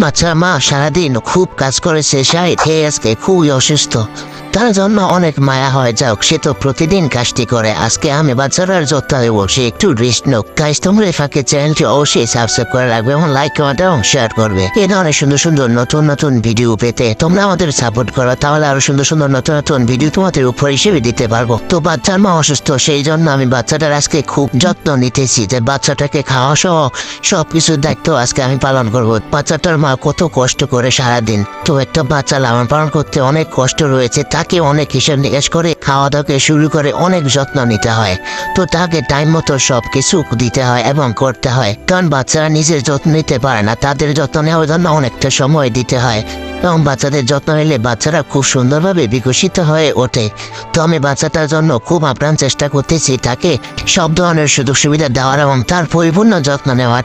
বাচ্চার মা সারাদিন খুব কাজ করেছে সাহেব হে আজকে খুবই অসুস্থ। তার জন্য অনেক মায়া হয়। যাক, সে তো প্রতিদিন কাজটি করে। আজকে আমি বাচ্চারার যত্ন দেবো সে একটু রেস্ট নোক। গাইজ তোমরা ফাঁকে চ্যানেলটি অবশ্যই সাবস্ক্রাইব করে রাখবে এবং লাইক কমেন্ট এবং শেয়ার করবে। এ ধরনের সুন্দর সুন্দর নতুন নতুন ভিডিও পেতে তোমরা আমাদের সাপোর্ট করো, তাহলে আরও সুন্দর সুন্দর নতুন নতুন ভিডিও তোমাদের উপর হিসেবে দিতে পারব। তো বাচ্চার মা অসুস্থ, সেই জন্য আমি বাচ্চাটার আজকে খুব যত্ন নিতেছি যে বাচ্চাটাকে খাওয়া সহ সব কিছুর দায়িত্ব আজকে আমি পালন করব। বাচ্চাটার মা কত কষ্ট করে সারাদিন। তো একটা বাচ্চা লালন পালন করতে অনেক কষ্ট রয়েছে তাকে অনেক হিসাব নিকাশ করে খাওয়া দাওয়াকে শুরু করে অনেক যত্ন নিতে হয়। তো তাকে টাইম মতো সব কিছু দিতে হয় এবং করতে হয়। কারণ বাচ্চারা নিজের যত্ন নিতে পারে না, তাদের যত্ন নেওয়ার জন্য অনেকটা সময় দিতে হয়। এবং বাচ্চাদের যত্ন নিলে বাচ্চারা খুব সুন্দরভাবে বিকশিত হয়ে ওঠে। তো আমি বাচ্চাটার জন্য খুব আপ্রাণ চেষ্টা করতেছি তাকে সব ধরনের সুযোগ সুবিধা দেওয়ার এবং তার পরিপূর্ণ যত্ন নেওয়ার।